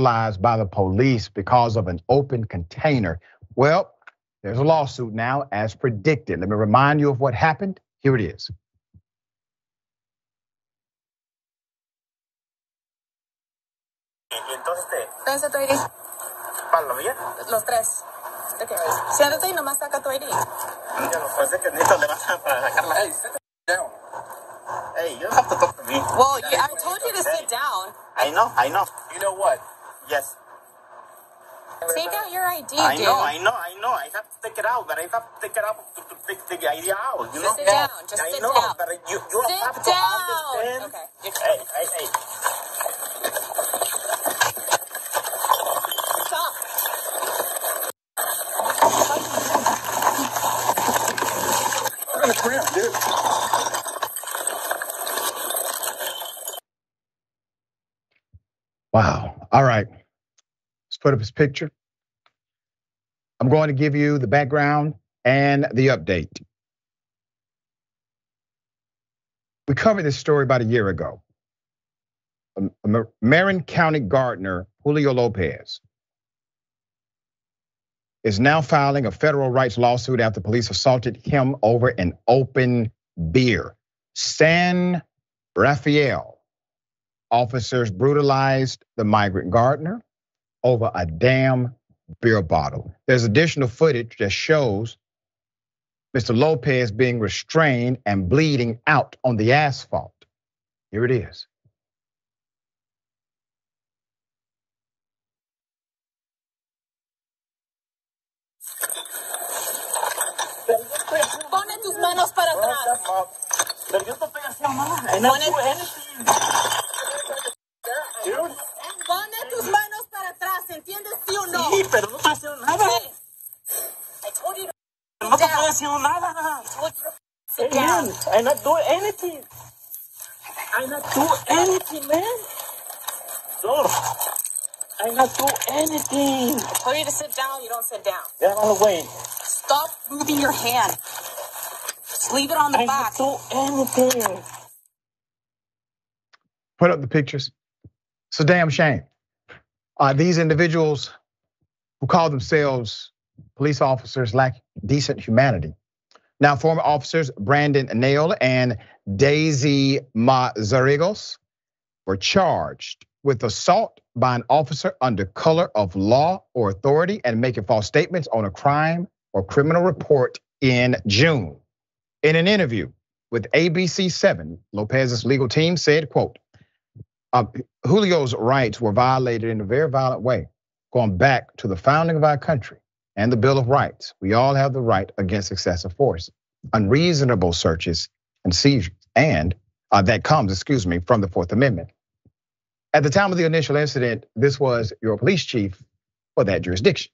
brutalized by the police because of an open container. Well, there's a lawsuit now, as predicted. Let me remind you of what happened. Here it is. Entonces, tu ID. ¿Para mía? Los tres. Okay. Siéntate y nomás saca tu ID. Yo no puede que necesito levantar para sacarla. Hey, sit down. Hey, you don't have to talk to me. Well, you, I told you to sit down. I know, I know. You know what? Yes. Take out your ID, I dude. know, I know, I know. I have to take it out, but I have to take it out to, to take the idea out, you know? Sit down. Just I sit know, down. but you, you Sit have to down. understand. Okay. Hey, hey, hey. Stop. I'm gonna cramp, dude. Wow. All right. Put up his picture. I'm going to give you the background and the update. We covered this story about a year ago. Um, Marin County Gardener Julio Lopez is now filing a federal rights lawsuit after police assaulted him over an open beer. San Rafael officers brutalized the migrant gardener over a damn beer bottle. There's additional footage that shows Mr. Lopez being restrained and bleeding out on the asphalt. Here it is. Pone tus manos para atrás. Pero yo no estoy haciendo nada. And Pone, that's anything. Dude. pone tus manos para atrás, ¿entiendes? ¿Sí o no? Sí, pero no estoy haciendo nada. Hey, I told you to No te estoy down. haciendo nada. told you to Hey, sit down. man, I'm not doing anything. I'm not doing anything, man. Sir, I'm not doing anything. I told you to sit down, you don't sit down. Get out of the way. Stop moving your hand. Just leave it on the I'm back. not doing anything. Put up the pictures. It's a damn shame. Uh, these individuals who call themselves police officers lack decent humanity. Now, former officers Brandon Nail and Daisy Mazariegos were charged with assault by an officer under color of law or authority and making false statements on a crime or criminal report in June. In an interview with ABC7, Lopez's legal team said, quote, uh, Julio's rights were violated in a very violent way, going back to the founding of our country and the Bill of Rights. We all have the right against excessive force, unreasonable searches and seizures, and uh, that comes, excuse me, from the Fourth Amendment. At the time of the initial incident, this was your police chief for that jurisdiction.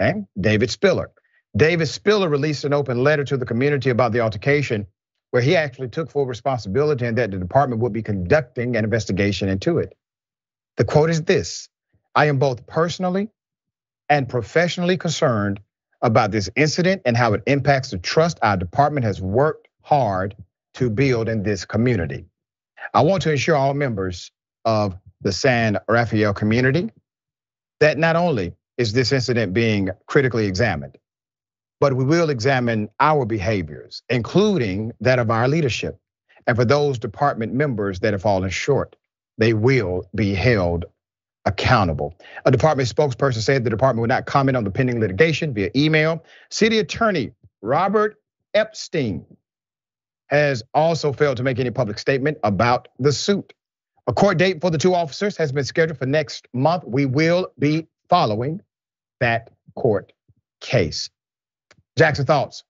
Okay, David Spiller. David Spiller released an open letter to the community about the altercation where he actually took full responsibility and that the department would be conducting an investigation into it. The quote is this I am both personally and professionally concerned about this incident and how it impacts the trust our department has worked hard to build in this community. I want to ensure all members of the San Rafael community that not only is this incident being critically examined, but we will examine our behaviors, including that of our leadership. And for those department members that have fallen short, they will be held accountable. A department spokesperson said the department would not comment on the pending litigation via email. City Attorney Robert Epstein has also failed to make any public statement about the suit. A court date for the two officers has been scheduled for next month. We will be following that court case. Jackson, thoughts?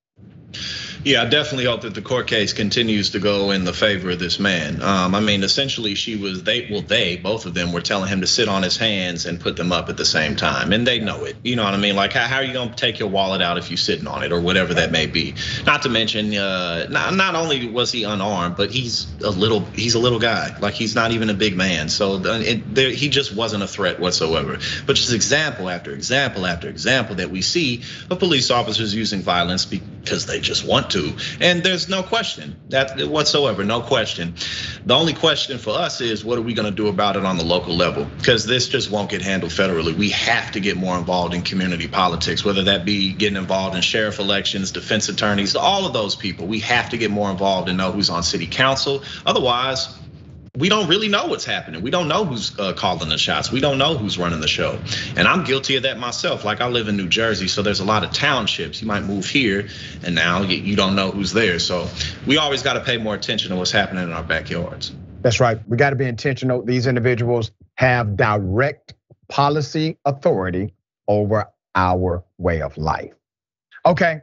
Yeah, I definitely hope that the court case continues to go in the favor of this man. Um, I mean, essentially, she was they well, they both of them were telling him to sit on his hands and put them up at the same time, and they know it. You know what I mean? Like, how, how are you gonna take your wallet out if you're sitting on it or whatever that may be? Not to mention, uh, not not only was he unarmed, but he's a little he's a little guy. Like he's not even a big man, so it, there, he just wasn't a threat whatsoever. But just example after example after example that we see of police officers using violence. Be, because they just want to. And there's no question that whatsoever, no question. The only question for us is what are we going to do about it on the local level? Because this just won't get handled federally. We have to get more involved in community politics, whether that be getting involved in sheriff elections, defense attorneys, all of those people. We have to get more involved and know who's on city council. Otherwise, we don't really know what's happening. We don't know who's uh, calling the shots. We don't know who's running the show. And I'm guilty of that myself. Like I live in New Jersey, so there's a lot of townships. You might move here and now you don't know who's there. So we always got to pay more attention to what's happening in our backyards. That's right. We got to be intentional. These individuals have direct policy authority over our way of life. Okay,